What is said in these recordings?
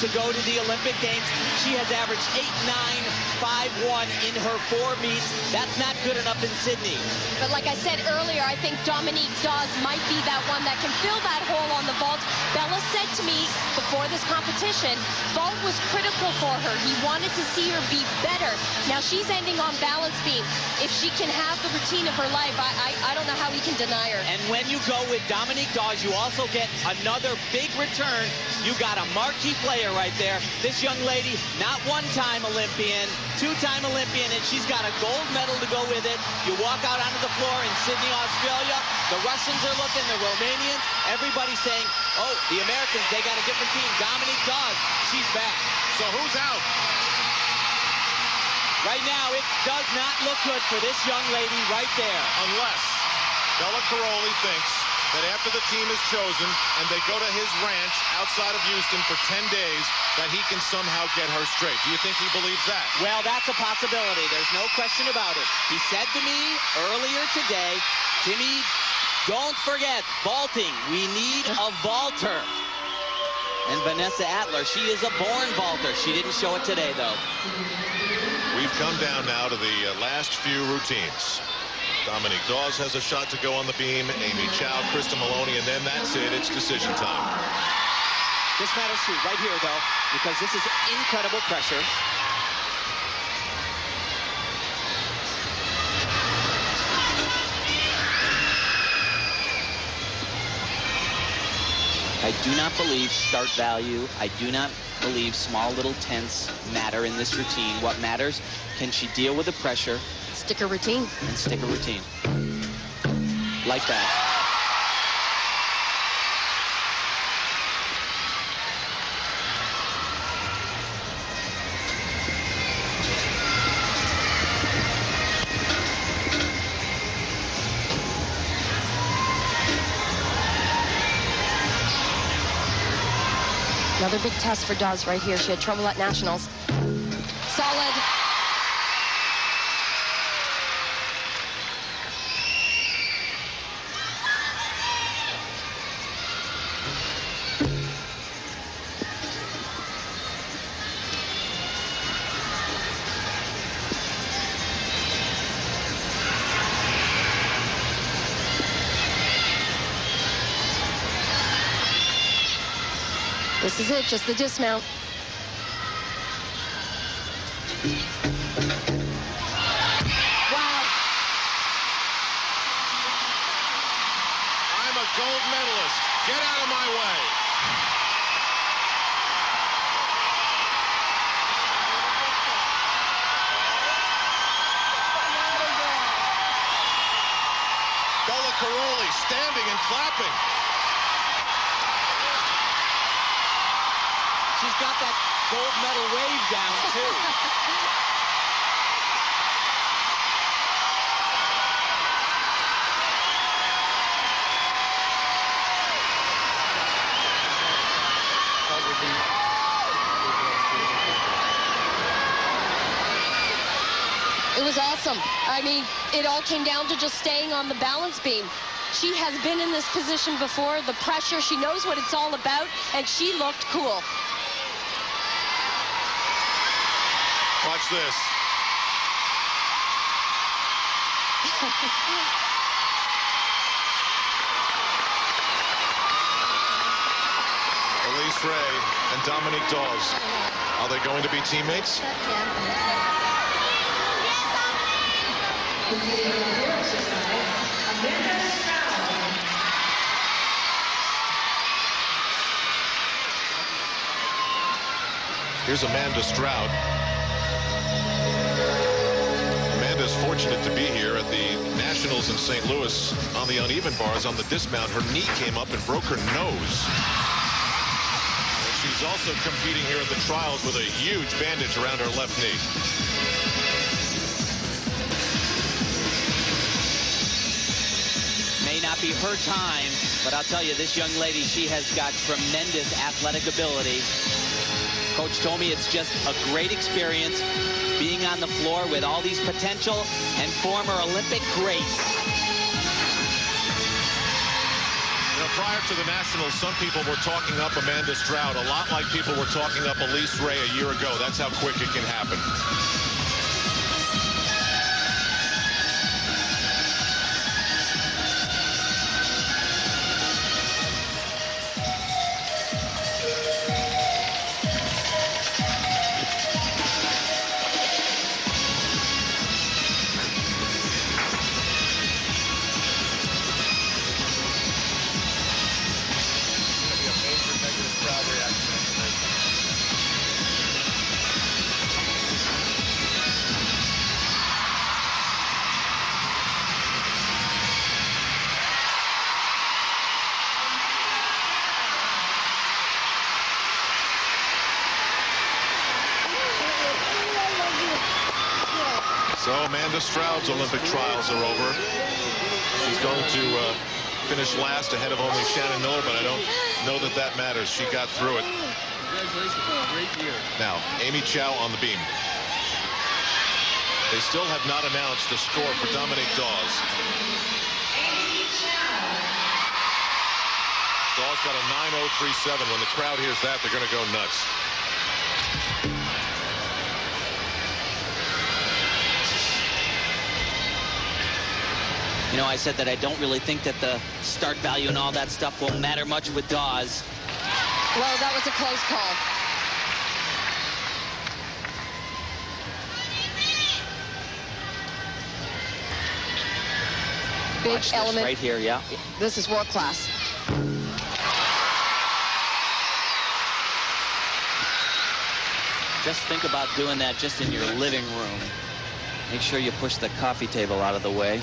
to go to the Olympic Games. She has averaged 8-9, 5-1 in her four meets. That's not good enough in Sydney. But like I said earlier, I think Dominique Dawes might be that one that can fill that hole on the vault. Bela said to me before this competition, vault was critical for her. He wanted to see her be better. Now she's ending on balance beam. If she can have the routine of her life, I, I, I don't know how we can deny her. And when you go with Dominique Dawes, you also get another big return. You got a marquee player right there. This young lady, not one-time Olympian, two-time Olympian, and she's got a gold medal to go with it. You walk out onto the floor in Sydney, Australia. The Russians are looking, the Romanians, everybody's saying, oh, the Americans, they got a different team. Dominique Dawes, she's back. So who's out? Right now, it does not look good for this young lady right there. Unless Bela Karolyi thinks that after the team is chosen and they go to his ranch outside of Houston for 10 days, that he can somehow get her straight. Do you think he believes that? Well, that's a possibility. There's no question about it. He said to me earlier today, Jimmy, don't forget, vaulting. We need a vaulter. And Vanessa Atler, she is a born vaulter. She didn't show it today, though. We've come down now to the uh, last few routines. Dominique Dawes has a shot to go on the beam. Amy Chow, Kristen Maloney, and then that's it. It's decision time. This matters too, right here, though, because this is incredible pressure. I do not believe start value. I do not believe small little tents matter in this routine. What matters, can she deal with the pressure? Stick a routine. And stick a routine. Like that. Another big test for Dawes right here. She had trouble at Nationals. Solid. This is it, just the dismount. Wow. I'm a gold medalist. Get out of my way. Bela Karolyi standing and clapping. That gold medal wave down, too. It was awesome. I mean, it all came down to just staying on the balance beam. She has been in this position before, the pressure, she knows what it's all about, and she looked cool. Watch this. Elise Ray and Dominique Dawes. Are they going to be teammates? Here's Amanda Stroud. Fortunate to be here at the Nationals in St. Louis on the uneven bars on the dismount. Her knee came up and broke her nose. And she's also competing here at the trials with a huge bandage around her left knee. May not be her time, but I'll tell you, this young lady, she has got tremendous athletic ability. Coach told me it's just a great experience being on the floor with all these potential and former Olympic greats. Prior to the Nationals, some people were talking up Amanda Stroud a lot like people were talking up Elise Ray a year ago. That's how quick it can happen. So Amanda Stroud's Olympic trials are over. She's going to uh, finish last ahead of only Shannon Miller, but I don't know that that matters. She got through it. Congratulations, great year. Now, Amy Chow on the beam. They still have not announced the score for Dominique Dawes. Dawes got a 9.037. When the crowd hears that, they're going to go nuts. You know, I said that I don't really think that the start value and all that stuff will matter much with Dawes. Well, that was a close call. Big Watch this element. right here, yeah. This is world class. Just think about doing that just in your living room. Make sure you push the coffee table out of the way.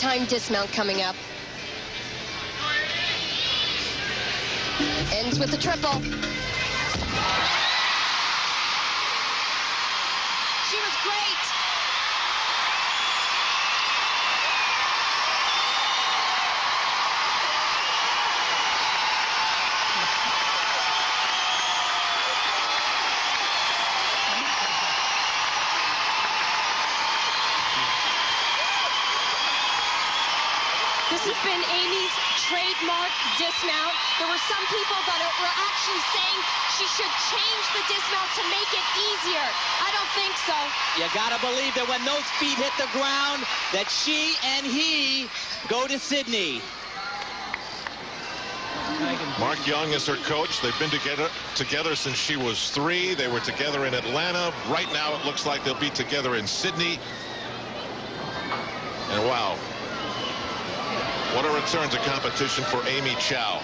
time dismount coming up. Ends with a triple. She was great. Been Amy's trademark dismount. There were some people that were actually saying she should change the dismount to make it easier. I don't think so. You gotta believe that when those feet hit the ground, that she and he go to Sydney. Mark Young is her coach. They've been together together since she was three. They were together in Atlanta. Right now, it looks like they'll be together in Sydney. And wow, what a return to competition for Amy Chow.